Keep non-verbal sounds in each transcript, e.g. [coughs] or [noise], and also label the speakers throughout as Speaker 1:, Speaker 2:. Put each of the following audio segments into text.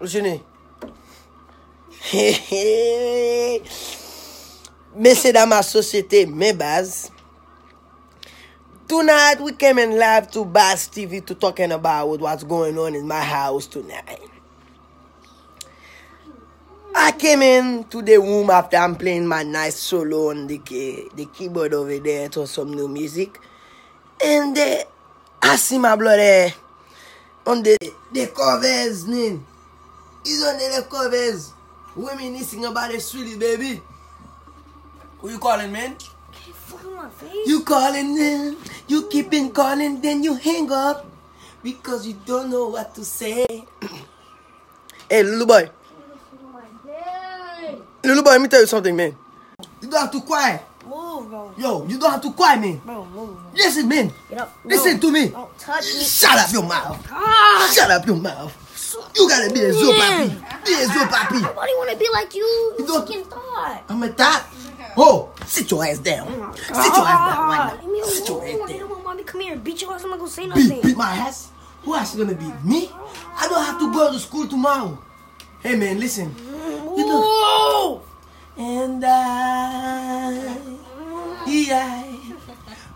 Speaker 1: Monsyenè. Mè se da ma sosyete mè baz. Tonight we came in live to Baz TV to talking about what's going on in my house tonight. I came in to the room after I'm playing my nice solo on the, key, the keyboard over there to some new music. And uh, I see my brother on the, the covers name. On the covers. Reminiscing about the sweetie baby. Who you calling, man?
Speaker 2: Get fucking my face.
Speaker 1: You calling them, you keeping calling, then you hang up because you don't know what to say. [coughs] hey, little boy, little boy, let me tell you something, man. You don't have to cry.
Speaker 2: Move, bro.
Speaker 1: Yo, you don't have to cry, man.
Speaker 2: Bro, move.
Speaker 1: Listen, man.
Speaker 2: Get up.
Speaker 1: Listen
Speaker 2: No.
Speaker 1: to me.
Speaker 2: Don't touch me.
Speaker 1: Shut up your mouth.
Speaker 2: Ah!
Speaker 1: Shut up your mouth. You gotta be a zoo papi. Be a zoo papi.
Speaker 2: Nobody want to be like you.
Speaker 1: You don't-
Speaker 2: fucking thought.
Speaker 1: I'm a top. Oh, sit your ass down. Sit your ass down right now. Sit your ass down.
Speaker 2: don't want mommy come here and beat your ass. I'm not gonna say nothing.
Speaker 1: Beat, beat my ass? Who else gonna beat me? I don't have to go to school tomorrow. Hey man, listen. You know-. And I, I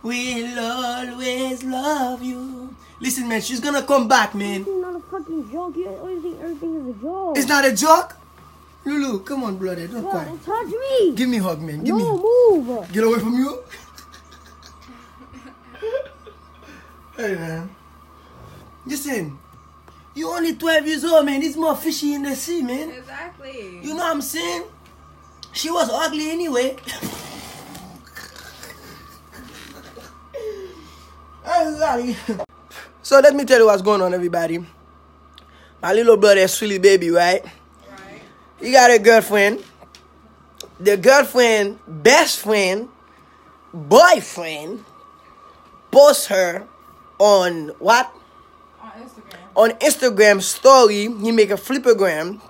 Speaker 1: will always love you. Listen, man, she's gonna come back, man.
Speaker 2: It's not a fucking joke. You always think everything is a joke.
Speaker 1: It's not a joke. Lulu, come on, brother, don't cry.
Speaker 2: don't touch me.
Speaker 1: Give me a hug, man. Give
Speaker 2: no,
Speaker 1: me.
Speaker 2: move.
Speaker 1: Get away from you. [laughs] hey, man. Listen, you only 12 years old, man. It's more fishy in the sea, man.
Speaker 3: Exactly.
Speaker 1: You know what I'm saying? She was ugly anyway. [laughs] Everybody. [laughs] so let me tell you what's going on, everybody. My little brother, sweetie baby, right?
Speaker 3: Right.
Speaker 1: He got a girlfriend. The girlfriend, best friend, boyfriend, post her on what?
Speaker 3: On Instagram.
Speaker 1: On Instagram story, he make a flipagram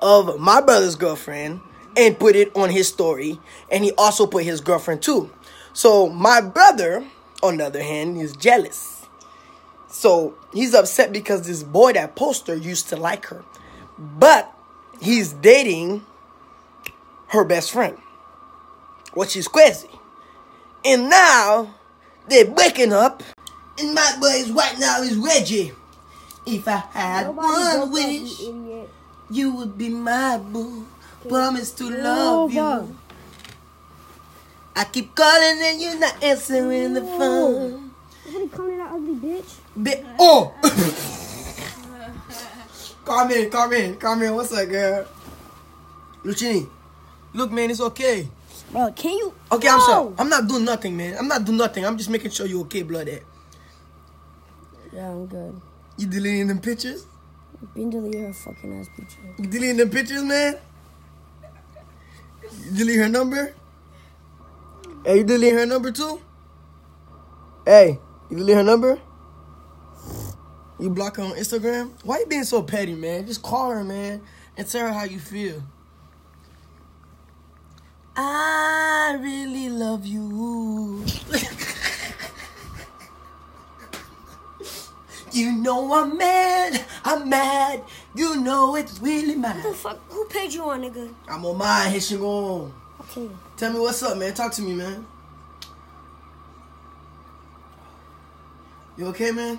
Speaker 1: of my brother's girlfriend and put it on his story. And he also put his girlfriend too. So my brother, on the other hand, is jealous. So he's upset because this boy that poster, used to like her. But he's dating her best friend. Which is crazy. And now they're breaking up. And my boy is right now is Reggie. If I had
Speaker 2: Nobody
Speaker 1: one wish,
Speaker 2: you
Speaker 1: you would be my boo. Promise to love
Speaker 2: over.
Speaker 1: you. I keep calling and you're not answering the phone.
Speaker 2: Nobody calling that ugly bitch.
Speaker 1: Bi- [laughs] oh! [laughs] come in, come in, come in. What's up, girl? Lucini, look, man, it's okay.
Speaker 2: Bro, can you?
Speaker 1: Okay, I'm sorry. I'm not doing nothing, man. I'm not doing nothing. I'm just making sure you're okay, bloodhead.
Speaker 2: Yeah, I'm good.
Speaker 1: You deleting them pictures?
Speaker 2: Been deleting her fucking ass pictures.
Speaker 1: You deleting them pictures, man? You delete her number? Hey, you delete her number too? Hey, you delete her number? You block her on Instagram? Why you being so petty, man? Just call her, man, and tell her how you feel. I really love you. [laughs] you know I'm mad. I'm mad. You know it's really
Speaker 2: Who the
Speaker 1: mad.
Speaker 2: fuck? Who paid you on, nigga?
Speaker 1: I'm on mine. Here she go.
Speaker 2: Okay.
Speaker 1: Tell me what's up, man. Talk to me, man. You okay, man?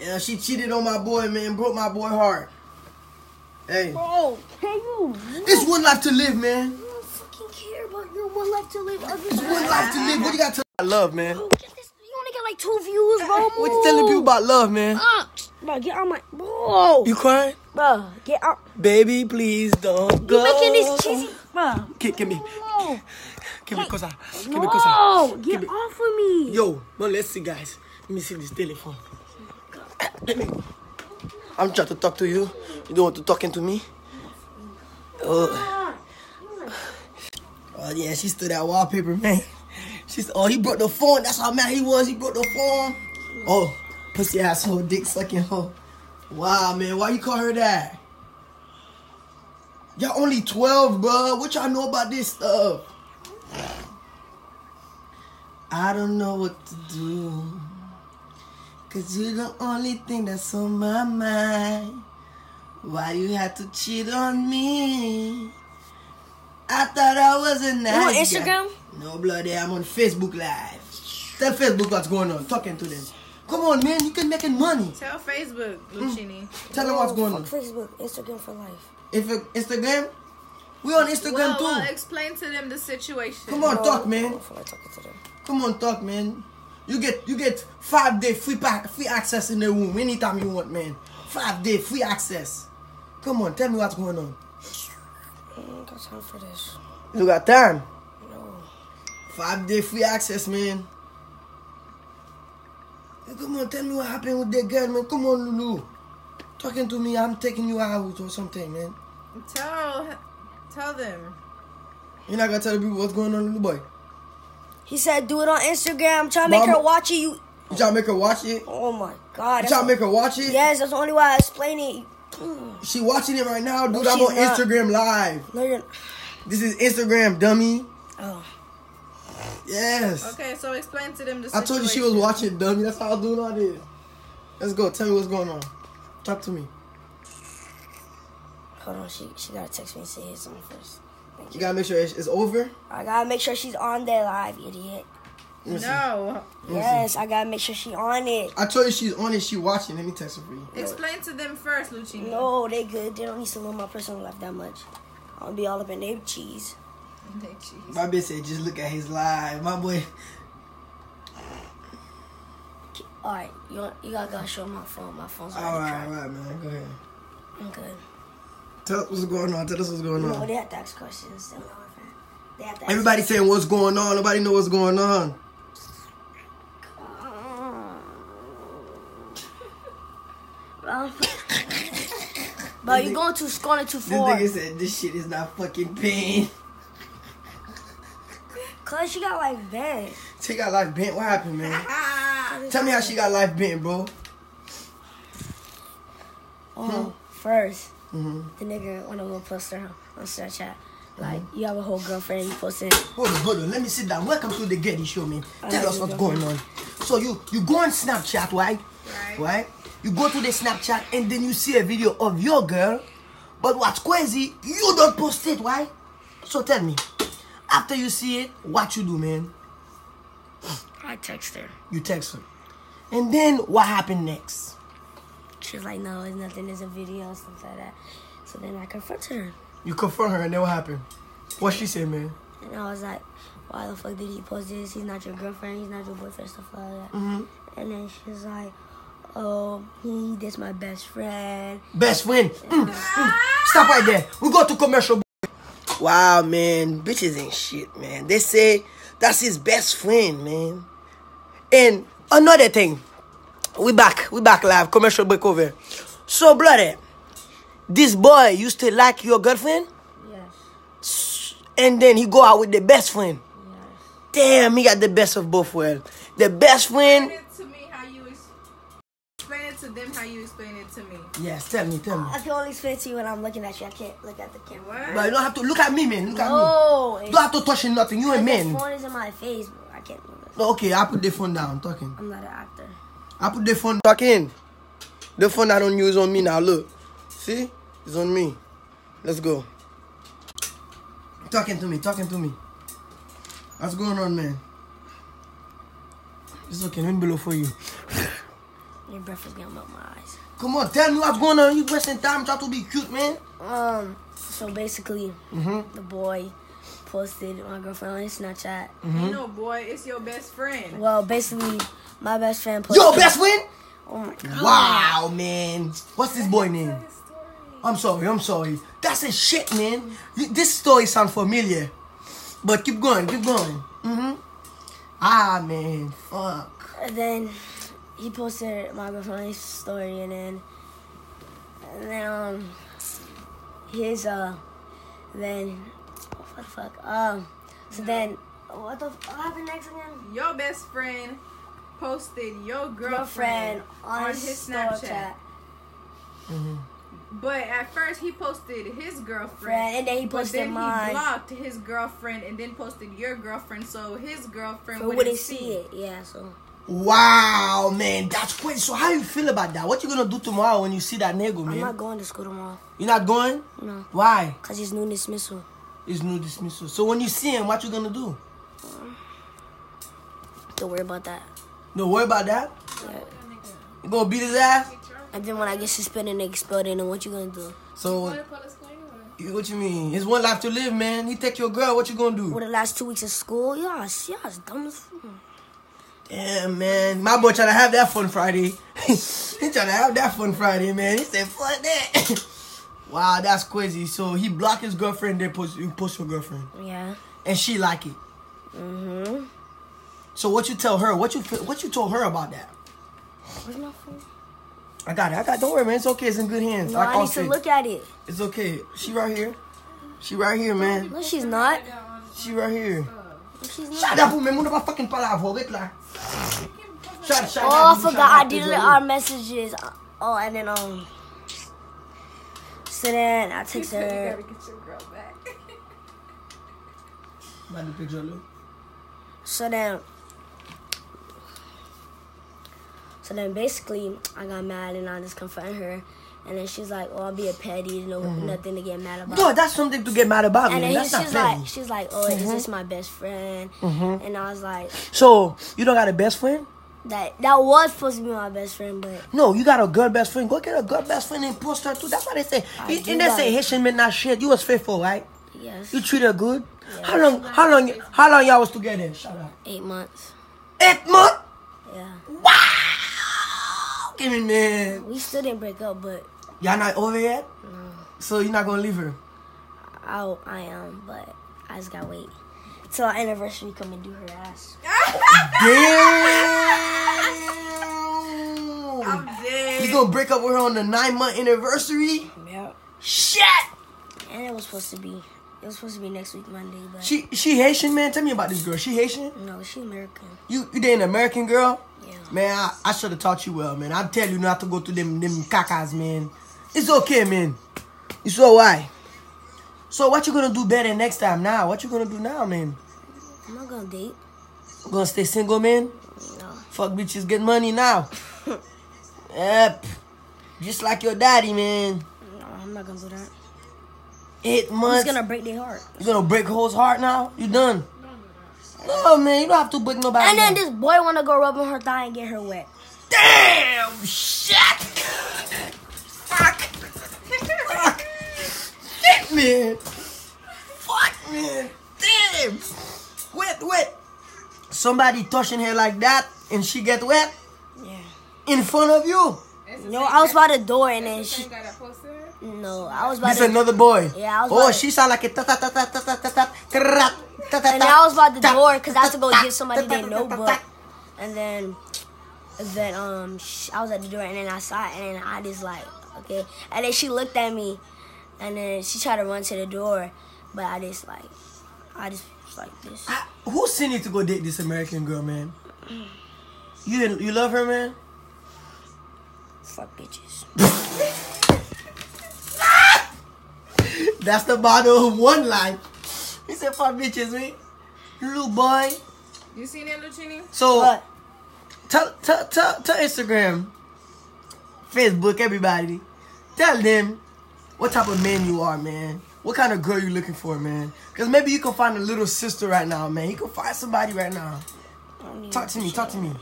Speaker 1: Yeah, she cheated on my boy, man. Broke my boy heart. Hey,
Speaker 2: Bro, can you?
Speaker 1: it's one life to live, man.
Speaker 2: You don't fucking care about your one life to live. Ugly
Speaker 1: It's one life to live. What you got to I love, man?
Speaker 2: Bro, get this. You only got like two views, bro.
Speaker 1: What you telling people about love, man?
Speaker 2: Ah, bro, get out my. Bro,
Speaker 1: You crying?
Speaker 2: bro, get out.
Speaker 1: Baby, please don't go.
Speaker 2: You making this cheesy, bro.
Speaker 1: Give, give me,
Speaker 2: No,
Speaker 1: give me cosa. Give me cosa.
Speaker 2: no,
Speaker 1: Give
Speaker 2: get
Speaker 1: me-
Speaker 2: off of me.
Speaker 1: Yo, well, let's see, guys. Let me see this telephone. [coughs] I'm trying to talk to you. You don't want to talking to me? Oh, oh yeah, she stole that wallpaper, man. She's oh, he broke the phone. That's how mad he was. He broke the phone. Oh, pussy asshole, dick sucking hoe. Wow, man, why you call her that? Y'all only 12, bro. What y'all know about this stuff? I don't know what to do. Cause you're the only thing that's on my mind. Why you had to cheat on me? I thought I was a nice
Speaker 2: You on
Speaker 1: guy.
Speaker 2: Instagram?
Speaker 1: No bloody, I'm on Facebook Live. Tell Facebook what's going on. Talking to them. Come on, man. You can making money.
Speaker 3: Tell Facebook, Lucini.
Speaker 1: Tell them what's going on.
Speaker 2: Facebook, Instagram for life.
Speaker 1: If it, Instagram, we on Instagram
Speaker 3: Well,
Speaker 1: too.
Speaker 3: well, explain to them the situation.
Speaker 1: Come on, talk, man.
Speaker 2: don't feel like talking to them.
Speaker 1: Come on, talk, man. You get you get five day free pack, free access in the room anytime you want, man. Five day free access. Come on, tell me what's going on.
Speaker 2: I ain't got time for this.
Speaker 1: You got time.
Speaker 2: No.
Speaker 1: Five day free access, man. Come on, tell me what happened with that girl, man. Come on, Lulu. Talking to me, I'm taking you out or something, man.
Speaker 3: Tell, tell them.
Speaker 1: You're not gonna tell the people what's going on, little boy.
Speaker 2: He said do it on Instagram. I'm trying to make
Speaker 1: Mama-
Speaker 2: her watch it. You.
Speaker 1: You trying to make her watch it?
Speaker 2: Oh my god.
Speaker 1: You
Speaker 2: that's
Speaker 1: trying to
Speaker 2: all-
Speaker 1: make her watch it?
Speaker 2: Yes, that's the only way I explain it. Mm.
Speaker 1: She watching it right now, dude.
Speaker 2: No,
Speaker 1: I'm on
Speaker 2: not.
Speaker 1: Instagram live.
Speaker 2: No, you're.
Speaker 1: This is Instagram, dummy.
Speaker 2: Oh.
Speaker 1: Yes.
Speaker 3: Okay, so explain to them the
Speaker 1: I told you she was watching, dummy. That's how I'm doing all this. Let's go. Tell me what's going on. Talk to me.
Speaker 2: Hold on. She she gotta text me and say it's on first. Thank
Speaker 1: You
Speaker 2: you.
Speaker 1: gotta make sure it's, it's over.
Speaker 2: I gotta make sure she's on there live, idiot.
Speaker 1: Let me see.
Speaker 3: No.
Speaker 2: Yes, I gotta make sure she on it.
Speaker 1: I told you she's on it. She watching. Let me text her for you.
Speaker 3: Explain to them first, Lucini.
Speaker 2: No, they good. They don't need to know my personal life that much. I'll be all up in their cheese.
Speaker 3: Jeez.
Speaker 1: My bitch said, just look at his live. My boy.
Speaker 2: All right, you you gotta go show my phone. My phone's already
Speaker 1: All right,
Speaker 2: cracked.
Speaker 1: all right, man. Go ahead.
Speaker 2: I'm good.
Speaker 1: Tell us what's going on. Tell us what's going
Speaker 2: No,
Speaker 1: on.
Speaker 2: they have to ask questions. They don't know if I- They have to ask
Speaker 1: Everybody saying what's going on. Nobody know what's going on. [laughs]
Speaker 2: Um, But you going too going too
Speaker 1: This
Speaker 2: far.
Speaker 1: nigga said this shit is not fucking pain. [laughs]
Speaker 2: Cause she got like bent.
Speaker 1: She got life bent. What happened, man? [laughs] Tell me how she got life bent, bro.
Speaker 2: Oh, first
Speaker 1: Mm-hmm.
Speaker 2: the nigga when I'm gonna post her on Snapchat. Like you have a whole girlfriend, you posting.
Speaker 1: Hold on, hold on. Let me sit down. Welcome to the Gerdy Show, man. Tell
Speaker 2: Alright,
Speaker 1: us what's
Speaker 2: go.
Speaker 1: going on. So you you go on Snapchat, right?
Speaker 3: Right.
Speaker 1: Right? You go to the Snapchat and then you see a video of your girl. But what's crazy, you don't post it, right? So tell me, after you see it, what you do, man?
Speaker 2: I text her.
Speaker 1: You text her. And then what happened next?
Speaker 2: She's like, no, it's nothing. It's a video and stuff like that. So then I confronted her,
Speaker 1: You confront her and then what happened? What she say, man?
Speaker 2: and I was like, why the fuck did he post this? He's not your girlfriend. He's not your boyfriend. Stuff like that.
Speaker 1: Mm-hmm.
Speaker 2: And then she's like, oh, he this my best friend.
Speaker 1: Best friend. Mm, mm. Stop right there. We go to commercial. Wow, man. Bitches ain't shit, man. They say that's his best friend, man. And another thing. We back. We back live. Commercial break over. So, brother, this boy used to like your girlfriend,
Speaker 2: Yes.
Speaker 1: and then he go out with the best friend.
Speaker 2: Yes.
Speaker 1: Damn, he got the best of both worlds. The best friend.
Speaker 3: Explain it to me how you explain it to them how you explain it to me.
Speaker 1: Yes, tell me, tell me.
Speaker 2: I can only explain it to you when I'm looking at you. I can't look at the camera.
Speaker 1: But you don't have to look at me, man. Look at me.
Speaker 2: Oh,
Speaker 1: You don't have to touch nothing. You a
Speaker 2: the
Speaker 1: man.
Speaker 2: phone is in my face, bro. I can't do this.
Speaker 1: Oh, okay, I put the phone down. I'm Talking.
Speaker 2: I'm not an actor.
Speaker 1: I put the phone back in. The phone I don't use on me now. Look, see, it's on me. Let's go. Talking to me. Talking to me. What's going on, man? It's okay. Wind below for you. [sighs]
Speaker 2: Your breath is gonna melt my eyes.
Speaker 1: Come on, tell me what's going on. You wasting time. trying to be cute, man.
Speaker 2: Um, so basically,
Speaker 1: Mm-hmm.
Speaker 2: the boy posted my girlfriend on Snapchat.
Speaker 1: Mm-hmm.
Speaker 3: You know, boy, it's your best friend.
Speaker 2: Well, basically, my best friend posted.
Speaker 1: Yo, best friend.
Speaker 2: Oh my god.
Speaker 1: Wow, man. What's this boy name? I'm sorry, I'm sorry. That's a shit, man. This story sounds familiar. But keep going, keep going. Mm-hmm. Ah, man. Fuck.
Speaker 2: And then he posted my girlfriend's story, and then and then um his uh then what the fuck um so then what the what happened next again?
Speaker 3: Your best friend posted your
Speaker 2: Girlfriend
Speaker 3: girlfriend,
Speaker 2: on, his, Snapchat.
Speaker 3: But at first he posted his girlfriend,
Speaker 2: Friend, and then he
Speaker 3: but
Speaker 2: posted
Speaker 3: then
Speaker 2: mine.
Speaker 3: he blocked his girlfriend and then posted your girlfriend, so his girlfriend
Speaker 2: So
Speaker 3: wouldn't,
Speaker 2: wouldn't
Speaker 3: see.
Speaker 2: see it, yeah. So
Speaker 1: Wow, man, that's crazy. So how you feel about that? What you gonna do tomorrow when you see that nigga, man?
Speaker 2: I'm not going to school tomorrow.
Speaker 1: You're not going?
Speaker 2: No.
Speaker 1: Why?
Speaker 2: Cause it's new dismissal.
Speaker 1: It's new dismissal. So when you see him, what you gonna do?
Speaker 2: Don't worry about that.
Speaker 1: Don't worry about that.
Speaker 2: Yeah.
Speaker 1: You gonna beat his ass?
Speaker 2: And then when I get suspended and expelled, then what you gonna do?
Speaker 1: So
Speaker 3: Go to public school anyway.
Speaker 1: you- what you mean? It's one life to live, man. He take your girl. What you gonna do?
Speaker 2: For the last two weeks of school, y'all, y'all dumb as fuck.
Speaker 1: Damn, man. My boy trying to have that fun Friday. [laughs] he trying to have that fun Friday, man. He said, fuck that. [laughs] wow, that's crazy. So he blocked his girlfriend, then post, you post your girlfriend.
Speaker 2: Yeah.
Speaker 1: And she like it.
Speaker 2: Mm-hmm.
Speaker 1: So what you tell her? What you what you told her about that?
Speaker 2: Where's my phone?
Speaker 1: I got it. I got it. Don't worry, man. It's okay. It's in good hands.
Speaker 2: No,
Speaker 1: Like
Speaker 2: I need to look at it.
Speaker 1: It's okay. She right here. She right here, man.
Speaker 2: No, she's not.
Speaker 1: She right here.
Speaker 2: No, she's not.
Speaker 1: Shut up, man. Muna ba fucking palavra. Wait la. Shut, shut
Speaker 2: Oh. I forgot I deleted our messages. Oh, and then um. So then I text
Speaker 3: You
Speaker 2: her.
Speaker 3: gotta get your girl back.
Speaker 1: By picture, look.
Speaker 2: So then. So then basically I got mad and I just confronted her, and then she's like, "Oh, I'll be a petty, no mm-hmm. nothing to get mad about."
Speaker 1: No, that's something to get mad about,
Speaker 2: and
Speaker 1: man.
Speaker 2: then
Speaker 1: That's not
Speaker 2: she's
Speaker 1: petty.
Speaker 2: like, she's like, "Oh, is this mm-hmm. my best friend?" Mm-hmm. And I was like,
Speaker 1: So you don't got a best friend?
Speaker 2: "That that was supposed to be my best friend, but
Speaker 1: No, you got a girl best friend. Go get a girl best friend and post her too. That's what they say.
Speaker 2: I
Speaker 1: And
Speaker 2: do
Speaker 1: and they say. Haitian men not shit. You was faithful, right?
Speaker 2: yes,
Speaker 1: You treat her good. How long? How long? How long y'all was together? Shut up.
Speaker 2: eight months.
Speaker 1: Eight months.
Speaker 2: Yeah,
Speaker 1: Wow. Give me man.
Speaker 2: we still didn't break up, but
Speaker 1: Y'all not over yet. No. So you're not gonna leave her.
Speaker 2: I I am, but I just gotta wait till our anniversary come and do her ass.
Speaker 1: Damn.
Speaker 3: I'm dead.
Speaker 1: You gonna break up with her on the nine month anniversary?
Speaker 2: Yeah,
Speaker 1: Shit.
Speaker 2: and it was supposed to be. It was supposed to be next week Monday, but
Speaker 1: She she Haitian man. Tell me about this girl. She Haitian.
Speaker 2: no, she American.
Speaker 1: You you dating an American girl?
Speaker 2: Yeah.
Speaker 1: Man, I, I should have taught you well, man. I tell you not to go to them them cacas, man. It's okay, man. It's all right. So what you gonna do better next time now? What you gonna do now, man?
Speaker 2: I'm not gonna date.
Speaker 1: Gonna stay single, man?
Speaker 2: No.
Speaker 1: Fuck bitches, get money now. [laughs] yep. Just like your daddy, man.
Speaker 2: No, I'm not gonna do that.
Speaker 1: Eight months.
Speaker 2: just gonna break their heart.
Speaker 1: You gonna break hoes heart now? You done? No, man. You don't have to break nobody.
Speaker 2: And then
Speaker 1: heart.
Speaker 2: this boy wanna go rub on her thigh and get her wet.
Speaker 1: Damn! Shit! Fuck! Shit, man! Fuck, man! Damn! Wet, wet! Somebody touching her like that and she get wet
Speaker 2: Yeah.
Speaker 1: in front of you.
Speaker 2: No, I was by the door and then she.
Speaker 3: She got a poster.
Speaker 2: No, I was by
Speaker 1: This
Speaker 2: the.
Speaker 1: another boy.
Speaker 2: Yeah, I was
Speaker 1: Oh, she sound like a ta ta ta ta ta ta ta ta ta ta ta
Speaker 2: And then I was by the
Speaker 1: ta-
Speaker 2: door because I had to go
Speaker 1: ta-
Speaker 2: give somebody
Speaker 1: ta-
Speaker 2: their
Speaker 1: ta- ta- ta-
Speaker 2: notebook.
Speaker 1: ta-
Speaker 2: And then, and then um, sh- I was at the door and then I saw it and then I just like, okay. And then she looked at me, and then she tried to run to the door, but I just like, I just like this.
Speaker 1: I- Who sent you to go date this American girl, man? You you love her, man?
Speaker 2: Fuck bitches. [laughs]
Speaker 1: That's the motto of one line. He said, "Fuck bitches, man." Little boy.
Speaker 3: You seen it, Lucini?
Speaker 1: So
Speaker 2: But
Speaker 1: tell, tell, tell, tell Instagram, Facebook, everybody. Tell them what type of man you are, man. What kind of girl you looking for, man? Because maybe you can find a little sister right now, man. You can find somebody right now.
Speaker 2: I don't need
Speaker 1: Talk to me,
Speaker 2: shit.
Speaker 1: talk to me.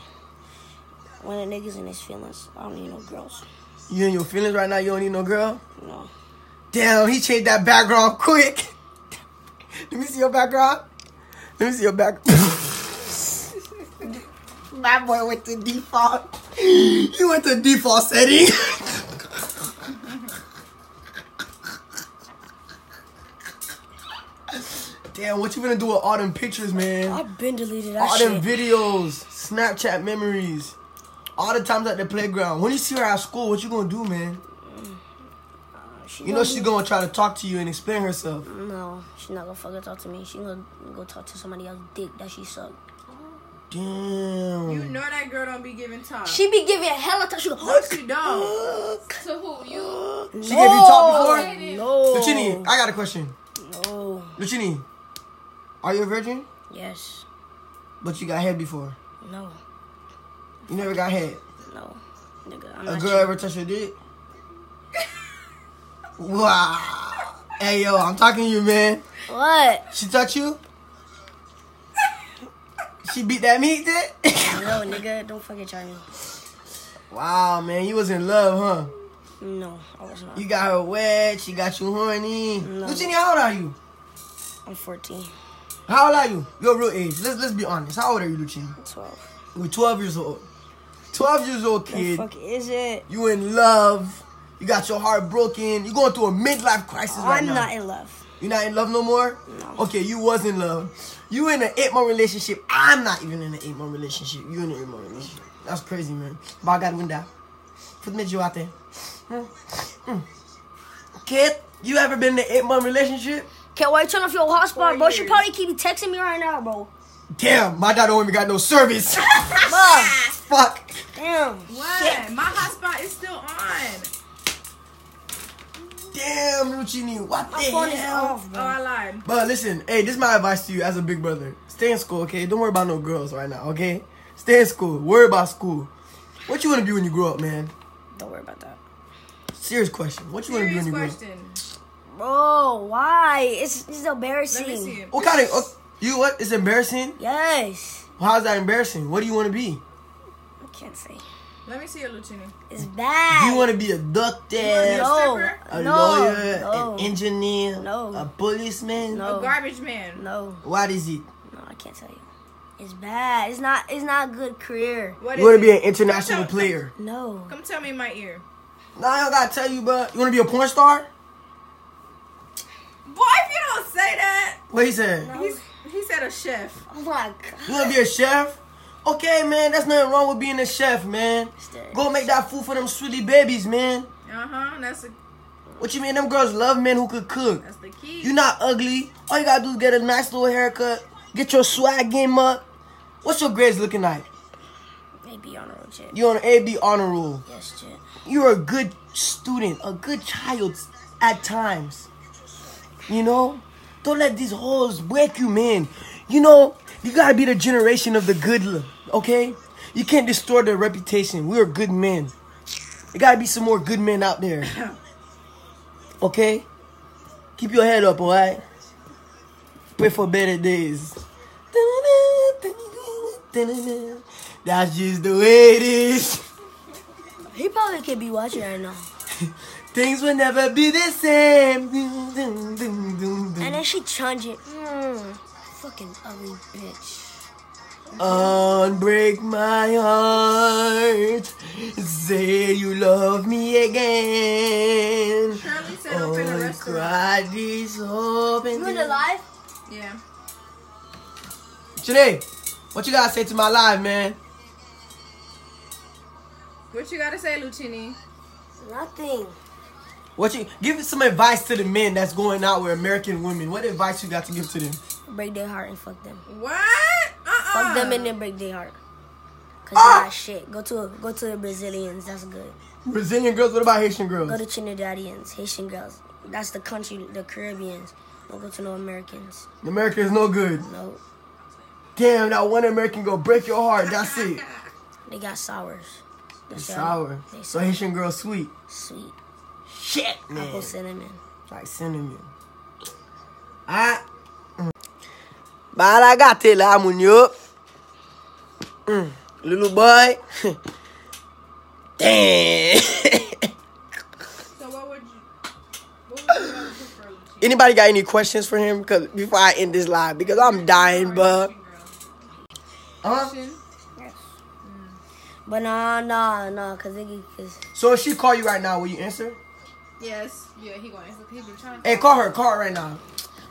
Speaker 2: When a nigga's in his feelings, I don't need no girls.
Speaker 1: You in your feelings right now? You don't need no girl?
Speaker 2: No.
Speaker 1: Damn, he changed that background quick. [laughs] Let me see your background. Let me see your back. [laughs] My boy went to default. You went to default setting. [laughs] Damn, what you gonna do with all them pictures, man?
Speaker 2: I've been deleted that
Speaker 1: All
Speaker 2: shit.
Speaker 1: them videos, Snapchat memories, all the times at the playground. When you see her at school, what you gonna do, man?
Speaker 2: Uh, she
Speaker 1: You know
Speaker 2: gonna
Speaker 1: she's gonna try to talk to you and explain herself.
Speaker 2: No, she's not gonna fucking talk to me. She gonna go talk to somebody else dick that she sucked.
Speaker 1: Damn.
Speaker 3: You know that girl don't be giving talk.
Speaker 2: She be giving hella talk. She go,
Speaker 3: no, she don't.
Speaker 4: To who? You?
Speaker 1: She gave you talk before?
Speaker 2: No.
Speaker 1: Lucini, I got a question.
Speaker 2: No.
Speaker 1: Lucini, are you a virgin?
Speaker 2: Yes.
Speaker 1: But you got head before.
Speaker 2: No.
Speaker 1: You never got head.
Speaker 2: No, nigga, I'm
Speaker 1: A girl ever touch your dick? wow. Hey yo, I'm talking to you, man.
Speaker 2: What?
Speaker 1: She touch you? She beat that meat, did? [laughs]
Speaker 2: No, nigga, don't fucking try me.
Speaker 1: wow, man, you was in love, huh?
Speaker 2: No, I was not.
Speaker 1: You got her wet. She got you horny.
Speaker 2: No.
Speaker 1: Lucini, how old are you?
Speaker 2: I'm 14,
Speaker 1: How old are you? Your real age. Let's let's be honest. How old are you, Lucini?
Speaker 2: 12.
Speaker 1: You're 12 years old. 12 years old kid.
Speaker 2: The fuck is it?
Speaker 1: You in love. You got your heart broken. You're going through a midlife crisis right now.
Speaker 2: I'm not in love.
Speaker 1: You're not in love no more?
Speaker 2: No.
Speaker 1: Okay, you was in love. You in an eight month relationship. I'm not even in an eight month relationship. You in an eight month relationship. That's crazy, man. But I got to win that. Put me you out there. Hmm. Kid, you ever been in an eight month relationship?
Speaker 2: Okay, why you turn off your hotspot, bro? She
Speaker 3: years.
Speaker 2: probably keep texting me right now, bro.
Speaker 1: Damn, my dad don't even got no service.
Speaker 2: Bro, [laughs]
Speaker 1: Fuck.
Speaker 2: damn.
Speaker 3: What? My hotspot is still on.
Speaker 1: Damn, Lucini, what
Speaker 2: My
Speaker 1: the
Speaker 2: phone is
Speaker 1: hell?
Speaker 2: off,
Speaker 3: Oh,
Speaker 2: bro.
Speaker 3: I lied.
Speaker 1: But listen, hey, this is my advice to you as a big brother. Stay in school, okay? Don't worry about no girls right now, okay? Stay in school. Worry about school. What you want to be when you grow up, man?
Speaker 2: Don't worry about that.
Speaker 1: Serious question. What you want to be when you grow up?
Speaker 3: question.
Speaker 2: Bro, why? It's, it's embarrassing.
Speaker 3: Let me see it.
Speaker 1: What kind of... oh, oh you what? It's embarrassing?
Speaker 2: Yes.
Speaker 1: How's that embarrassing? What do you want to be?
Speaker 2: I can't say.
Speaker 3: Let me see it, Lucini.
Speaker 2: It's bad.
Speaker 1: you want to be a doctor,
Speaker 2: no,
Speaker 3: stripper?
Speaker 1: a
Speaker 2: no,
Speaker 1: lawyer,
Speaker 2: no,
Speaker 1: an engineer,
Speaker 2: No.
Speaker 1: a policeman?
Speaker 2: No.
Speaker 3: A garbage man.
Speaker 2: no,
Speaker 1: What is it?
Speaker 2: no. I can't tell you. It's bad. It's not. It's not a good career.
Speaker 3: What
Speaker 1: You want to be an international
Speaker 3: Come tell-
Speaker 1: player.
Speaker 2: No.
Speaker 3: Come tell me in my ear.
Speaker 1: Nah, I don't gotta tell you, but you want to be a porn star?
Speaker 3: Boy, if you don't say that.
Speaker 1: What he said?
Speaker 3: He's, he said a chef.
Speaker 2: Oh my
Speaker 1: You want to be a chef? Okay, man, that's nothing wrong with being a chef, man. Go make that food for them sweetie babies, man.
Speaker 3: Uh huh. That's the
Speaker 1: What you mean? Them girls love men who could cook.
Speaker 3: that's the key.
Speaker 1: You're not ugly. All you gotta do is get a nice little haircut, get your swag game up. What's your grades looking like?
Speaker 2: Maybe on a road trip.
Speaker 1: You on AB honor roll.
Speaker 2: Yes, Jet.
Speaker 1: You're a good student, a good child at times. You know? Don't let these hoes break you, man. You know, you gotta be the generation of the good, okay? You can't destroy their reputation. We're good men. There gotta be some more good men out there. [coughs] Okay? Keep your head up, alright? Pray for better days. That's just the way it is.
Speaker 2: He probably could be watching right now. [laughs]
Speaker 1: Things will never be the same.
Speaker 2: And then she changing. Mm, fucking ugly bitch.
Speaker 1: Unbreak my heart. Say you love me again.
Speaker 3: Shirley said up in the
Speaker 1: Oh,
Speaker 3: restaurant.
Speaker 1: cry this hope and
Speaker 2: You in the live?
Speaker 3: Yeah.
Speaker 1: Today, what you gotta say to my live, man?
Speaker 3: What you gotta say, Lucini?
Speaker 2: Nothing.
Speaker 1: What you give some advice to the men that's going out with American women? What advice you got to give to them?
Speaker 2: Break their heart and fuck them.
Speaker 3: What? Uh-uh.
Speaker 2: Fuck them and then break their heart. Cause
Speaker 1: Ah!
Speaker 2: they got shit. Go to go to the Brazilians. That's good.
Speaker 1: Brazilian girls. What about Haitian girls?
Speaker 2: Go to Trinidadians, Haitian girls. That's the country, the Caribbeans. Don't go to no Americans.
Speaker 1: America is no good.
Speaker 2: No,
Speaker 1: Damn, that one American girl break your heart. That's it.
Speaker 2: they got sours. They
Speaker 1: It's
Speaker 2: sell-
Speaker 1: sour.
Speaker 2: They
Speaker 1: So. Haitian girl sweet.
Speaker 2: Sweet.
Speaker 1: Shit, man.
Speaker 2: Apple cinnamon.
Speaker 1: Like cinnamon. Ah. Baragate la munyo. Mm. Little boy. [laughs] Damn.
Speaker 3: So what would you? What would you rather?
Speaker 1: Anybody got any questions for him? Cause before I end this live, because I'm dying, bud. Huh?
Speaker 3: Question?
Speaker 2: But nah, nah, nah, cause they cause
Speaker 1: So if she call you right now, will you answer?
Speaker 3: Yes. Yeah, he gonna answer. He been trying.
Speaker 1: Hey, call her. Call her right now.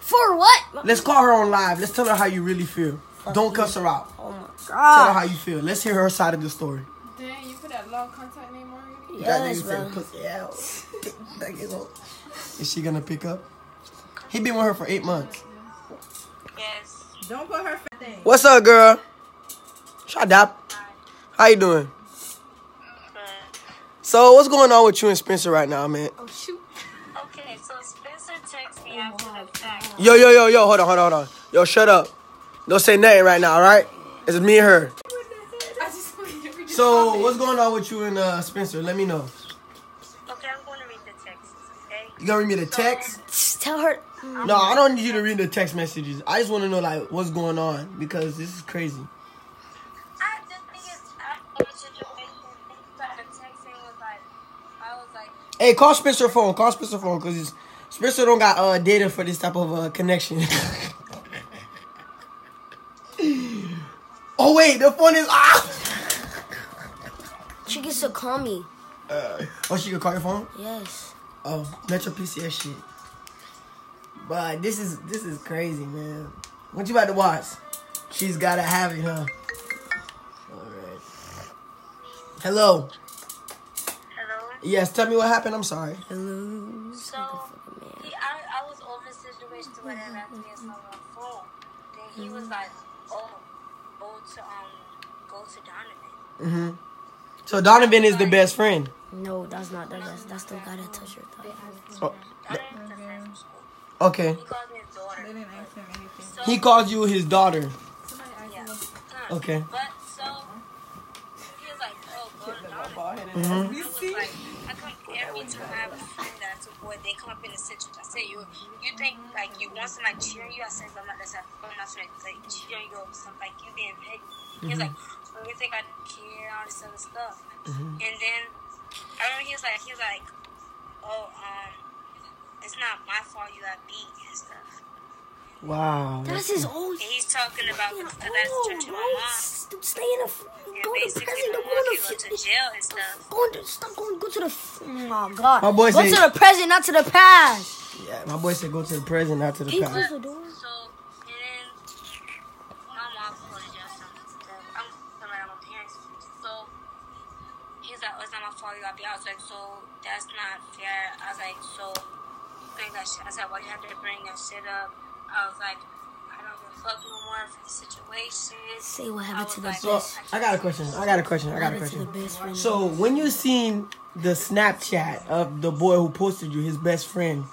Speaker 2: for what?
Speaker 1: Let's call her on live. Let's tell her how you really feel. Don't cuss her out.
Speaker 2: Oh my
Speaker 1: Tell her how you feel. Let's hear her side of the story.
Speaker 3: Dang, you put that long contact name already?
Speaker 1: That
Speaker 2: Yes,
Speaker 1: nigga said
Speaker 2: bro.
Speaker 1: pussy out. [laughs] That gets old. Is she gonna pick up? He been with her for eight months.
Speaker 4: Yes.
Speaker 3: Don't put her fat thing.
Speaker 1: What's up, girl? Shut up. How you doing?
Speaker 4: Good.
Speaker 1: So, what's going on with you and Spencer right now, man?
Speaker 2: Oh shoot.
Speaker 4: Okay, so Spencer texted me after the fact.
Speaker 1: Yo, yo, yo, yo, hold on, hold on, hold on. Yo, shut up. Don't say nothing right now, all right? It's me and her. So what's going on with you and uh, Spencer? Let me know.
Speaker 4: Okay, I'm going to read the text. Okay.
Speaker 1: You gonna read me the text?
Speaker 2: Just tell her.
Speaker 1: No, I don't need you to read the text messages. I just want to know like what's going on because this is crazy. Hey, call Spencer phone. Call Spencer phone because Spencer don't got uh, data for this type of uh, connection. [laughs] oh wait, the phone is off.
Speaker 2: She gets to call me.
Speaker 1: Uh, oh, she can call your phone.
Speaker 2: Yes.
Speaker 1: Oh, Metro PCS shit. But this is this is crazy, man. What you about to watch? She's gotta have it, huh? Alright. Hello.
Speaker 4: hello.
Speaker 1: Yes, tell me what happened. I'm sorry.
Speaker 2: Hello.
Speaker 4: So he, I, I was over the situation to whatever after me on my phone. Then he was like, oh, go to um, go to Donovan.
Speaker 1: hmm So Donovan is the best friend.
Speaker 2: No, that's not the best. That's the guy that touched her thigh.
Speaker 1: Oh,
Speaker 4: Donovan's a friend from school.
Speaker 1: okay.
Speaker 4: He calls me his daughter.
Speaker 3: They didn't ask him anything.
Speaker 4: So,
Speaker 1: He calls you his daughter.
Speaker 4: Yeah.
Speaker 1: Okay.
Speaker 4: But so he was like, oh, go to Donovan.
Speaker 1: Mhm.
Speaker 4: Like, I come every time I have a friend that I support, they come up in a situation. I say, you, you think like you want somebody cheering you? I said, I'm not. That's not. I'm not trying to like cheering you over something like you being petty. He was like, well, you think I care all this other stuff? And then I remember he was like, he was like, oh, um, it's not my fault you got beat and stuff.
Speaker 1: Wow.
Speaker 2: That's his own.
Speaker 4: And he's talking about because that's
Speaker 2: Oh,
Speaker 4: church my mom.
Speaker 2: S- Stay in the. f- Go to prison.
Speaker 4: my
Speaker 2: Don't
Speaker 4: mom
Speaker 2: go
Speaker 4: can go
Speaker 2: to
Speaker 4: to
Speaker 2: the.
Speaker 4: jail and stuff.
Speaker 2: Go to. Stop going. Go to the. f- Oh my god.
Speaker 1: My boy
Speaker 2: go
Speaker 1: say-
Speaker 2: to the present, not to the past.
Speaker 1: Yeah, my boy said go to the present, not to the
Speaker 2: Can
Speaker 1: past.
Speaker 2: close the door?
Speaker 4: So, and then my mom called to jail something. I'm talking about my parents. So, he's like, oh, it's not my fault you got beat. I was like, so that's not fair. I was like, so bring that shit. I said, well, you have to bring that shit up. I was like, I don't give a fuck no more for the situation.
Speaker 2: Say what happened to the
Speaker 4: like,
Speaker 1: So I got a question. I got a question. I got a
Speaker 2: Happened to the
Speaker 1: question. So when you seen the Snapchat of the boy who posted you, his best friend,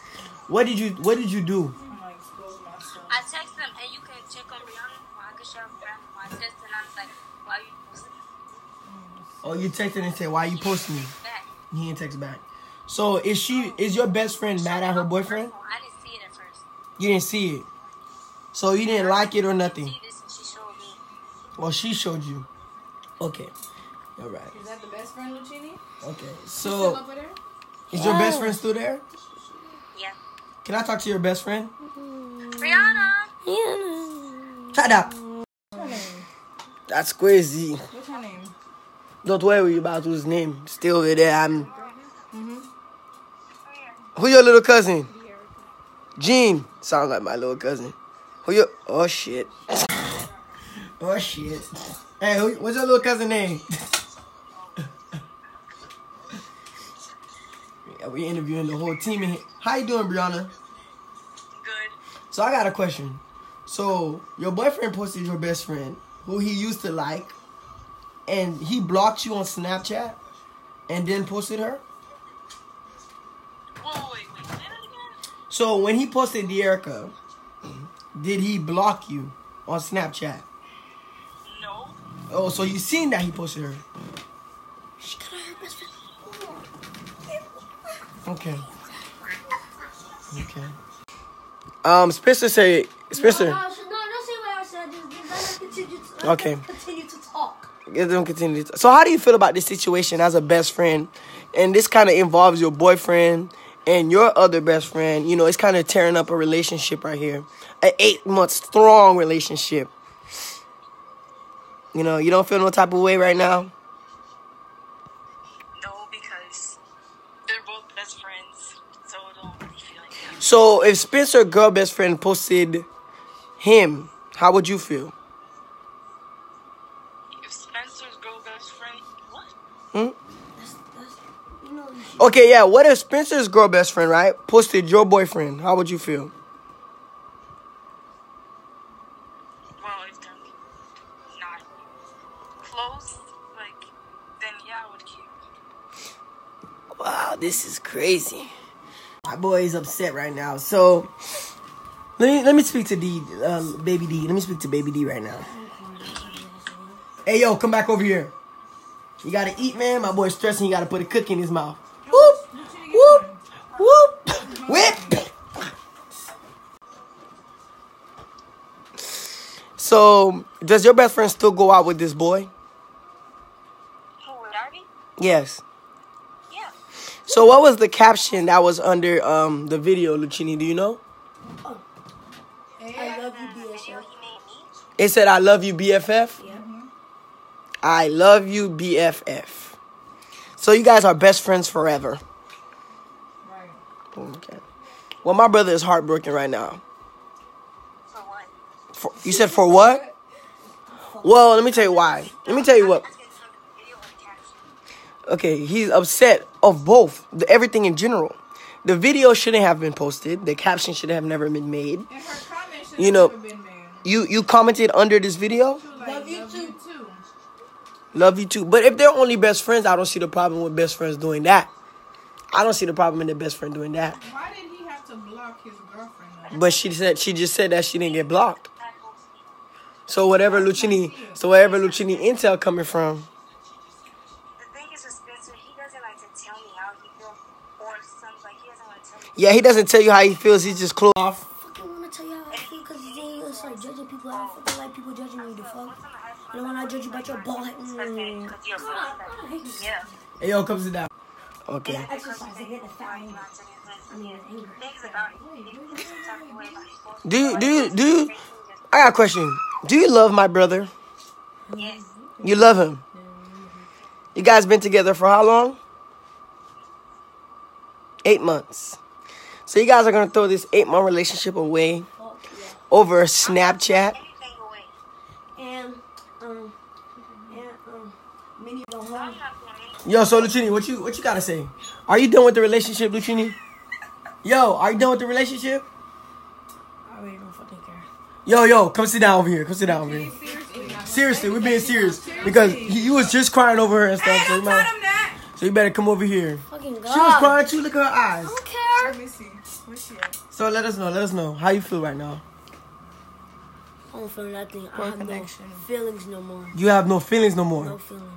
Speaker 1: what did you what did you do?
Speaker 3: I'm like, expose myself.
Speaker 4: I texted him, and you can check on Brianna. Well, I could show Brianna my text, and I was like, why you posting
Speaker 1: Oh, you texted and said why you posting me?
Speaker 4: that?
Speaker 1: He didn't text back. So is she is your best friend mad at her boyfriend? You didn't see it. So you didn't like it or nothing.
Speaker 4: See this, and she showed me.
Speaker 1: Well, she showed you. Okay. All right.
Speaker 3: Is that the best friend, Lucini?
Speaker 1: Okay. So
Speaker 3: up with her?
Speaker 1: is your best friend still there?
Speaker 4: Yeah.
Speaker 1: Can I talk to your best friend?
Speaker 4: Brianna.
Speaker 2: Yeah.
Speaker 1: Shut up.
Speaker 3: What's her name?
Speaker 1: That's crazy.
Speaker 3: What's her name?
Speaker 1: Don't worry about whose name. Still there. I'm. Mm-hmm. Who your little cousin? Gene. Sounds like my little cousin. Who you? Oh shit. oh shit. Hey, who, what's your little cousin name? yeah, we interviewing the whole team in here. How you doing, Brianna?
Speaker 4: Good.
Speaker 1: So I got a question. So your boyfriend posted your best friend, who he used to like, and he blocked you on Snapchat, and then posted her.
Speaker 4: Whoa, wait, wait. Say that again?
Speaker 1: So when he posted Deerica, did he block you on Snapchat?
Speaker 4: No.
Speaker 1: Oh, so you seen that he posted her?
Speaker 2: She got her best friend.
Speaker 1: Okay. Okay. Um, Spencer say Spencer.
Speaker 2: No, no, no, say what I said. Just, just let her continue to,
Speaker 1: Okay.
Speaker 2: continue to talk.
Speaker 1: Let them continue. to- So how do you feel about this situation as a best friend? And this kind of involves your boyfriend and your other best friend. You know, it's kind of tearing up a relationship right here. An eight month strong relationship. You know, you don't feel no type of way right now.
Speaker 4: No, because they're both best friends, so I don't really feel like that.
Speaker 1: So if Spencer girl best friend posted him, how would you feel? Okay, yeah. What if Spencer's girl best friend, right, posted your boyfriend? How would you feel?
Speaker 4: Well, if they're not close, like, then yeah, I would keep.
Speaker 1: Wow, this is crazy. My boy is upset right now. So let me let me speak to D, uh, baby D. Let me speak to baby D right now. Hey yo, come back over here. You gotta eat, man. My boy's stressing. You gotta put a cookie in his mouth. So, does your best friend still go out with this boy?
Speaker 4: Who, with Darby?
Speaker 1: Yes.
Speaker 4: Yeah.
Speaker 1: So, what was the caption that was under um the video, Lucini? Do you know?
Speaker 2: I love you,
Speaker 4: The video
Speaker 2: BSF.
Speaker 4: he made me.
Speaker 1: It said, "I love you, BFF."
Speaker 2: Yeah.
Speaker 1: I love you, BFF. So you guys are best friends forever.
Speaker 3: Right.
Speaker 1: Okay. Well, my brother is heartbroken right now.
Speaker 4: For
Speaker 1: you said for what? Well, let me tell you why. Let me tell you what.
Speaker 4: I asking from the video or the caption.
Speaker 1: Okay, he's upset of both. The, everything in general. The video shouldn't have been posted. The caption should have never been made.
Speaker 3: And her comment should
Speaker 1: You know-
Speaker 3: have been made.
Speaker 1: You you commented under this video.
Speaker 3: She was like,
Speaker 2: Love you too."
Speaker 3: you too.
Speaker 1: Love you too. But if they're only best friends, I don't see the problem with best friends doing that. I don't see the problem in the best friend doing that.
Speaker 3: Why did he have to block his girlfriend? though?
Speaker 1: But she said she just said that she didn't get blocked. So whatever Lucini, so wherever Lucini intel coming from,
Speaker 4: The thing is with Spencer, he doesn't like to tell me how he feels or something. Like, he doesn't want to tell me.
Speaker 1: yeah, he doesn't tell you how he feels. He's just closed off.
Speaker 2: fucking wanna tell you how I feel because then you start judging people. I don't fucking like people judging me. The fuck. And then when I judge you about your bald head, mm,
Speaker 4: Because you're a
Speaker 1: Hey yo, come sit down. Okay.
Speaker 2: exercise to get the fat anger. I mean, anger.
Speaker 4: Things about it. You feel some type of way it.
Speaker 1: Do you do you do you? I got a question. Do you love my brother?
Speaker 4: Yes.
Speaker 1: You love him. You guys been together for how long? Eight months. So you guys are gonna throw this eight month relationship away over Snapchat?
Speaker 2: And um, and um, mini
Speaker 4: don't doing.
Speaker 1: Yo, so Lucini, what you what you gotta say? Are you done with the relationship, Lucini? Yo, are you done with the relationship?
Speaker 2: I really don't fucking care.
Speaker 1: Yo, yo, come sit down over here. Come sit down over here. Seriously, we're being serious because you you was just crying over her and stuff.
Speaker 3: Hey,
Speaker 1: So you, might, so you better come over here.
Speaker 2: Fucking God.
Speaker 1: She was crying too. Look at her eyes.
Speaker 2: I don't care.
Speaker 3: Let me see. Where's she at?
Speaker 1: So let us know. Let us know how you feel right now.
Speaker 2: I don't feel nothing. I
Speaker 3: Poor
Speaker 2: have no feelings no more.
Speaker 1: You have no feelings no more.
Speaker 2: No feelings.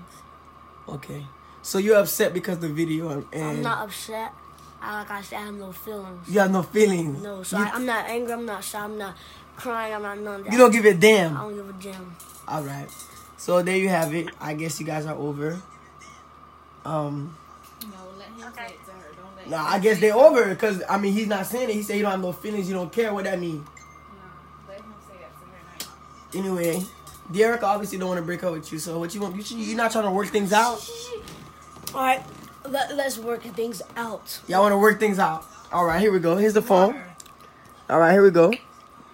Speaker 1: Okay. So you're upset because the video and,
Speaker 2: I'm not upset. I, like I said, I have no feelings.
Speaker 1: you have no feelings.
Speaker 2: No, so
Speaker 1: you,
Speaker 2: I, I'm not angry. I'm not shy. I'm not crying. I'm not none of that.
Speaker 1: you don't give a
Speaker 2: I
Speaker 1: damn.
Speaker 2: I don't give a damn.
Speaker 1: All right. So there you have it. I guess you guys are over. Um.
Speaker 3: No, let him say it to her. Don't let
Speaker 1: Nah, I guess they're over because I mean he's not saying it. He said you don't have no feelings. You don't care. What that mean?
Speaker 3: No, let him say that to her now.
Speaker 1: Anyway, Derek obviously don't want to break up with you. So what you want? You should- you're not trying to work things out.
Speaker 2: All right, let, let's work things out.
Speaker 1: Y'all want to work things out. All right, here we go. Here's the phone. All right, here we go.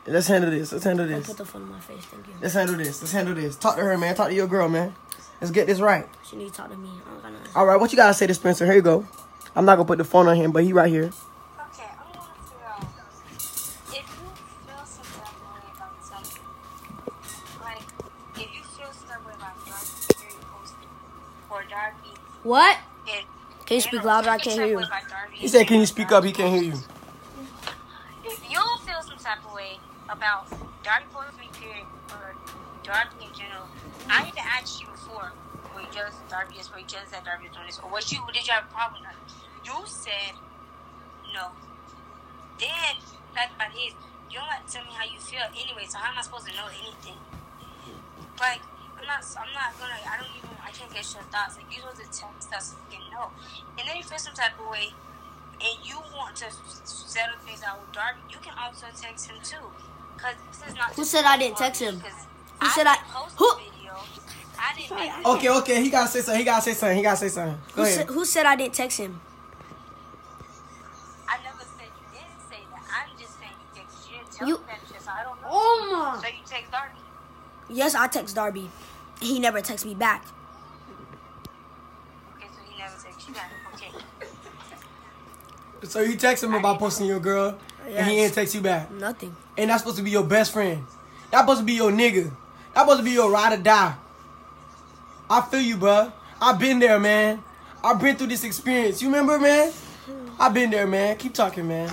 Speaker 1: Let's handle this. Let's handle
Speaker 2: Don't
Speaker 1: this.
Speaker 2: put the phone in my face. Thank you.
Speaker 1: Let's handle this. Let's handle this. Talk to her, man. Talk to your girl, man. Let's get this right.
Speaker 2: She need to talk to me. I don't got.
Speaker 1: All right, what you gotta say to Spencer? Here you go. I'm not gonna put the phone on him, but he right here.
Speaker 4: Okay, I'm going to figure if you feel some type of way about something, like if you feel some way about Darby or Darby,
Speaker 2: What?
Speaker 4: it,
Speaker 2: Can you speak louder? I can't hear you.
Speaker 1: He said, "Can you speak up?" He can't hear you.
Speaker 4: Darby? Is you jealous that Darby was doing this, or was you? Did you have a problem with that? You said no. Then that's about it is. You don't like to tell me how you feel anyway. So how am I supposed to know anything? Like I'm not. I'm not gonna. I don't even. I can't get your thoughts. Like you're supposed to text us can know. And then you feel some type of way, and you want to settle things out with Darby. You can also text him too. Cause this is not.
Speaker 2: Who said I didn't text him? Who said I- who-.
Speaker 4: I didn't. Make
Speaker 1: Okay, okay. He gotta say something. He gotta say something. He gotta say something. Go
Speaker 2: Who
Speaker 1: ahead.
Speaker 2: said, who said I didn't text him?
Speaker 4: I never said you didn't say that. I'm just saying you text. You didn't tell
Speaker 2: You-
Speaker 4: me that shit, so I don't know.
Speaker 2: Oh
Speaker 4: So you text Darby.
Speaker 2: Yes, I text Darby. He never texts me back.
Speaker 4: Okay, so he never texts you back. Okay.
Speaker 1: So you text him about posting your girl, and he ain't text you back.
Speaker 2: Nothing.
Speaker 1: And that's supposed to be your best friend. That's supposed to be your nigga. That's supposed to be your ride or die. I feel you, bruh. I've been there, man. I've been through this experience. You remember, man? I've been there, man. Keep talking, man.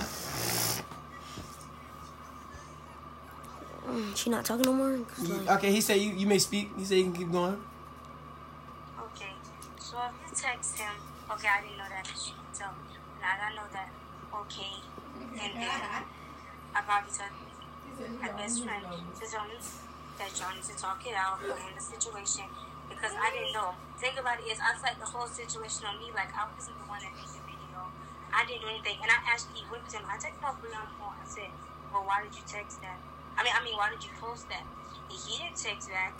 Speaker 2: Mm, She not talking no more? like,
Speaker 1: Okay, he said you, you may speak. He said you can keep going.
Speaker 4: Okay. So if you text him, okay, I didn't know that. She didn't tell me. Now I know that. Okay, and then I probably told my best friend to Johnny that Johnny to talk it out in the situation because I didn't know. Think about it is I was like the whole situation on me. Like I wasn't the one that made the video. I didn't do anything, and I actually whipped him. I texted my boy on the phone. I said, "Well, why did you text that? I mean, I mean, why did you post that?" And he didn't text back.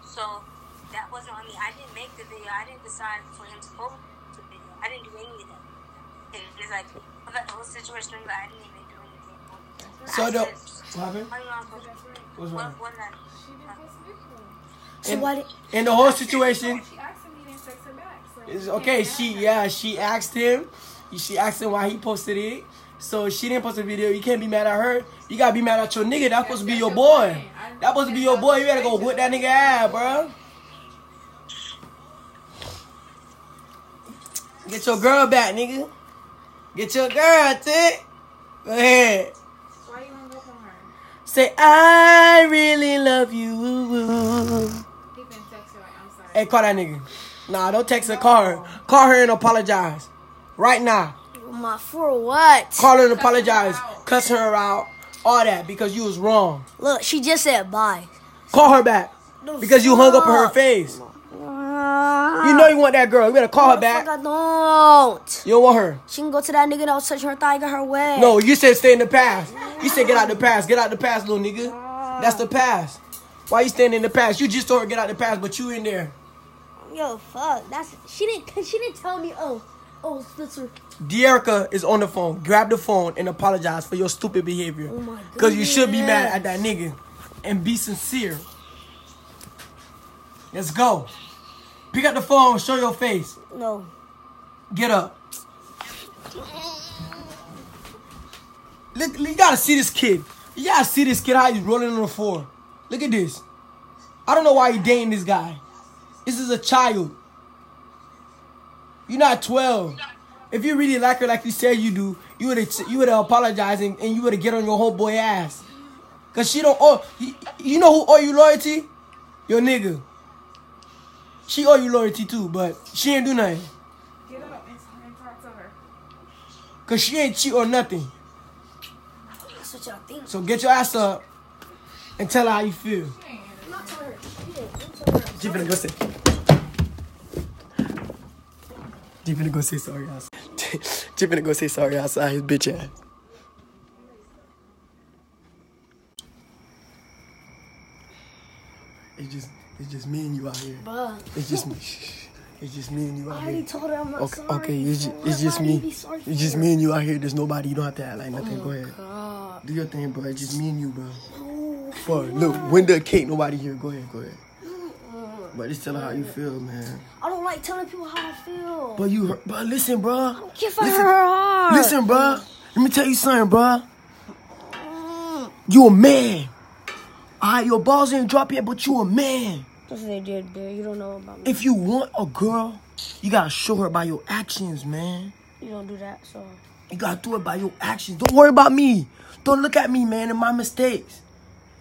Speaker 4: So that wasn't on me. I didn't make the video. I didn't decide for him to post the video. I didn't do any of that. And it's like about the whole situation. Like, I didn't even do anything.
Speaker 1: So
Speaker 4: I
Speaker 1: the
Speaker 4: said,
Speaker 1: what happened?
Speaker 4: "Why you on post?"
Speaker 1: What's
Speaker 4: What,
Speaker 1: wrong?
Speaker 4: what did I do?
Speaker 2: So
Speaker 1: And- In the whole situation,
Speaker 3: She asked him, he didn't text her back. So
Speaker 1: okay. She yeah, she asked him. She asked him why he posted it. So she didn't post the video. You can't be mad at her. You gotta be mad at your nigga. That's supposed to be your boy. That's supposed to be your boy. You gotta go whip that nigga ass, bro. Get your girl back, nigga. Get your girl, tick. Go ahead.
Speaker 3: Why you hung up on her?
Speaker 1: Say I really love you. Hey, call that nigga. Nah, don't text her. Call her. Call her and apologize. Right now.
Speaker 2: my for what?
Speaker 1: Call her and apologize. Cuss her out. All that because you was wrong.
Speaker 2: Look, she just said bye.
Speaker 1: Call her back because you hung up on her face. You know you want that girl. You better call her back.
Speaker 2: I don't.
Speaker 1: You don't want her.
Speaker 2: She can go to that nigga that was touching her thigh, get her way.
Speaker 1: No, you said stay in the past. You said get out the past. Get out the past, little nigga. That's the past. Why you standing in the past? You just told her get out the past, but you in there.
Speaker 2: Yo, fuck. That's she didn't. [laughs] She didn't tell me. Oh, oh, Spencer.
Speaker 1: Dearica is on the phone. Grab the phone and apologize for your stupid behavior.
Speaker 2: Oh my god.
Speaker 1: Because you should be mad at that nigga. And be sincere. Let's go. Pick up the phone. Show your face.
Speaker 2: No.
Speaker 1: Get up. Look, you gotta see this kid. You gotta see this kid how he's rolling on the floor. Look at this. I don't know why you dating this guy. This is a child. You're not 12. If you really like her like you said you do, you would you would apologize and, and you would get on your whole boy ass. Cause she don't owe you, you know who owe you loyalty? Your nigga. She owe you loyalty too, but she ain't do nothing.
Speaker 3: Get up and, and talk to her.
Speaker 1: Cause she ain't cheat or nothing.
Speaker 2: That's what y'all think.
Speaker 1: So get your ass up and tell her how you feel.
Speaker 2: I'm not telling her shit. Her.
Speaker 1: G finna go say. G finna go say sorry outside. G finna go say sorry outside his bitch ass. It's just, it's just me and you out here.
Speaker 2: Bruh,
Speaker 1: It's just me. [laughs] It's just me and you
Speaker 2: I
Speaker 1: out
Speaker 2: already
Speaker 1: here.
Speaker 2: told her I'm not
Speaker 1: Okay,
Speaker 2: sorry.
Speaker 1: okay. It's just,
Speaker 2: for
Speaker 1: it's just
Speaker 2: you
Speaker 1: me. It's just me and you out here. There's nobody. You don't have to act like nothing. Oh, go ahead. Do your thing, bro. It's just me and you, bro.
Speaker 2: Oh,
Speaker 1: Bro, look, window of cake, nobody here. Go ahead, go ahead. But just tell her how you feel, man.
Speaker 2: I don't like telling people how I feel.
Speaker 1: But you, but listen, bro.
Speaker 2: Give her
Speaker 1: listen,
Speaker 2: her heart.
Speaker 1: listen, bro. Let me tell you something, bro. You a man. Alright, your balls ain't drop yet, but you a man.
Speaker 2: What they did, dude. You don't know about me.
Speaker 1: If you want a girl, you gotta show her by your actions, man.
Speaker 2: You don't do that, so.
Speaker 1: You gotta do it by your actions. Don't worry about me. Don't look at me, man, and my mistakes.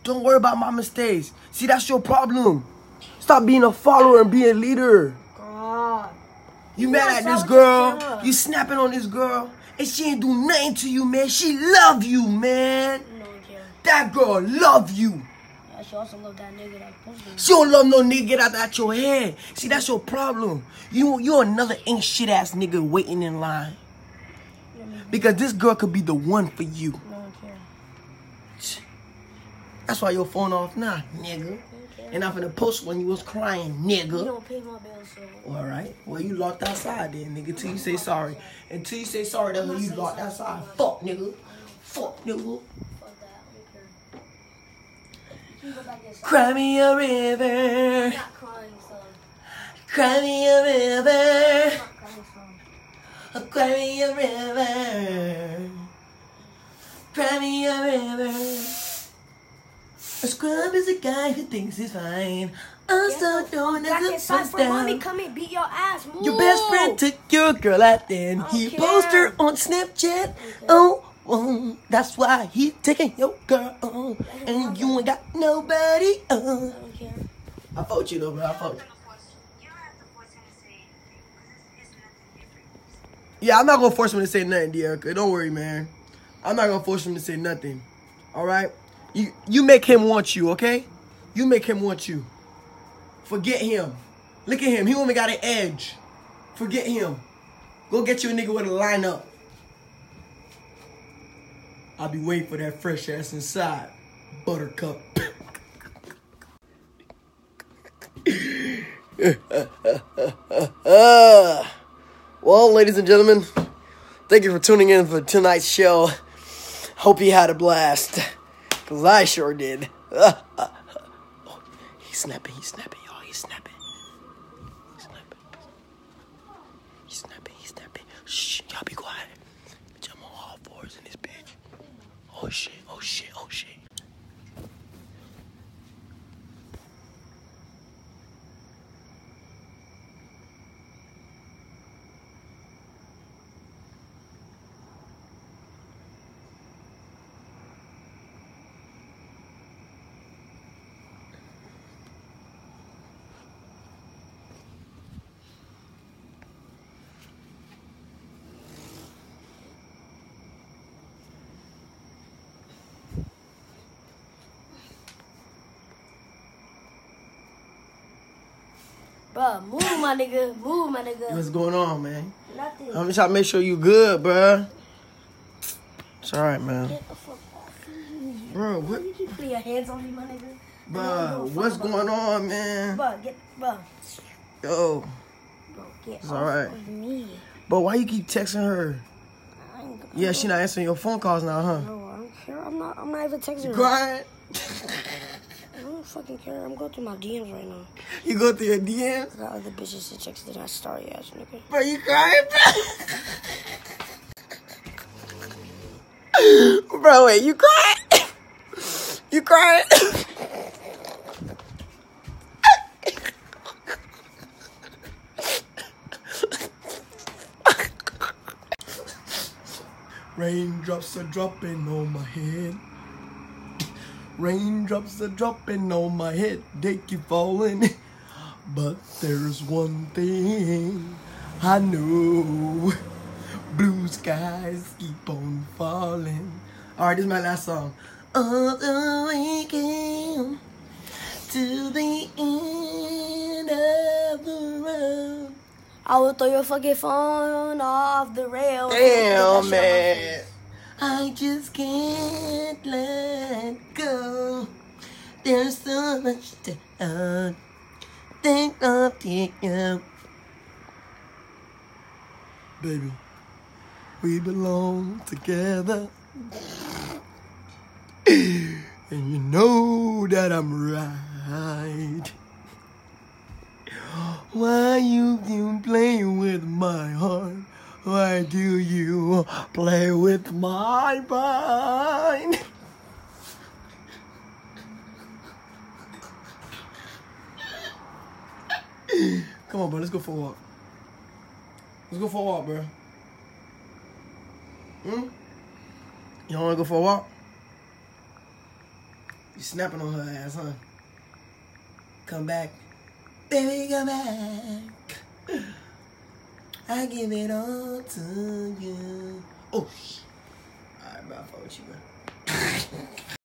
Speaker 1: Don't worry about my mistakes. See, that's your problem. Stop being a follower and be a leader.
Speaker 2: God.
Speaker 1: You
Speaker 2: You
Speaker 1: mad at this girl? You snapping on this girl? And she ain't do nothing to you, man. She love you, man.
Speaker 2: No.
Speaker 1: That girl love you.
Speaker 2: Yeah, she also loved that nigga that.
Speaker 1: She don't love no nigga get out that your head. See, that's your problem. You you another ain't shit ass nigga waiting in line.
Speaker 2: You know what I mean?
Speaker 1: Because this girl could be the one for you.
Speaker 2: No one cares.
Speaker 1: That's why your phone off now, nigga. And I'm finna post when you was crying, nigga.
Speaker 2: You don't pay my bills, so.
Speaker 1: All right. Well, you locked outside then, nigga. Till you say sorry. Until you say sorry, that's when you locked outside. Fuck, nigga. Fuck, nigga.
Speaker 2: Fuck that. I don't care. You go back inside.
Speaker 1: Cry me a river.
Speaker 2: I'm not crying, son.
Speaker 1: Cry me a river.
Speaker 2: I'm not crying, son.
Speaker 1: Cry me a river. Cry me a river. A scrub is a guy who thinks he's fine. Also known
Speaker 2: Back
Speaker 1: as a bust
Speaker 2: mommy come and beat your ass. Move.
Speaker 1: Your best friend took your girl out then. He
Speaker 2: don't
Speaker 1: posted her on Snapchat. Oh, oh, that's why he taking your girl. Oh, and you ain't got nobody. Oh.
Speaker 2: I don't care.
Speaker 1: I fought you though, bro. I fought you.
Speaker 4: You don't have to force him to say
Speaker 1: Yeah, I'm not gonna force him to say nothing, De'Erica. Don't worry, man. I'm not gonna force him to say nothing. All right. You you make him want you, okay? You make him want you. Forget him. Look at him. He only got an edge. Forget him. Go get you a nigga with a lineup. I'll be waiting for that fresh ass inside. Buttercup. [laughs] well, ladies and gentlemen, thank you for tuning in for tonight's show. Hope you had a blast. Because I sure did. [laughs] he's snapping, he's snapping, y'all. He's snapping. He's snapping. He's snapping, he's snapping. Shh, y'all be quiet. I'm on all fours in this bitch. Oh oh shit, oh shit.
Speaker 2: Bruh, move my nigga. Move my nigga.
Speaker 1: What's going on, man?
Speaker 2: Nothing.
Speaker 1: I'm just trying to make sure you good, bruh. It's alright, man.
Speaker 2: Get the fuck off me.
Speaker 1: Bro, what?
Speaker 2: You keep putting your hands on me, my nigga.
Speaker 1: Bruh, what's going on, man?
Speaker 2: Bruh, get, bruh.
Speaker 1: Yo.
Speaker 2: Bro, get
Speaker 1: It's
Speaker 2: off
Speaker 1: alright.
Speaker 2: of me.
Speaker 1: But why you keep texting her? Yeah, she not answering your phone calls now, huh?
Speaker 2: No, I don't care. I'm not. I'm not even texting her.
Speaker 1: Crying? [laughs]
Speaker 2: I don't fucking care. I'm going through my DMs right now.
Speaker 1: You go through your DMs?
Speaker 2: I got other bitches to text than I story ass nigga.
Speaker 1: Bro, you crying, bro? [laughs] bro, wait, you crying? [laughs] You crying? [laughs] Raindrops are dropping on my head. Raindrops are dropping on my head. They keep falling. [laughs] But there's one thing I know. Blue skies keep on falling. Alright, this is my last song. All the way came to the end of the road.
Speaker 2: I will throw your fucking phone off the rail.
Speaker 1: Damn, man. I just can't let There's so much to uh, think of you. Baby, we belong together. And you know that I'm right. Why you you play with my heart? Why do you play with my mind? [laughs] Come on, bro. Let's go for a walk. Let's go for a walk, bro. Hmm? You don't want to go for a walk? You snapping on her ass, huh? Come back. Baby, come back. [laughs] I give it all to you. Oh, sh- Alright, bro. I fuck with you, bro. [laughs]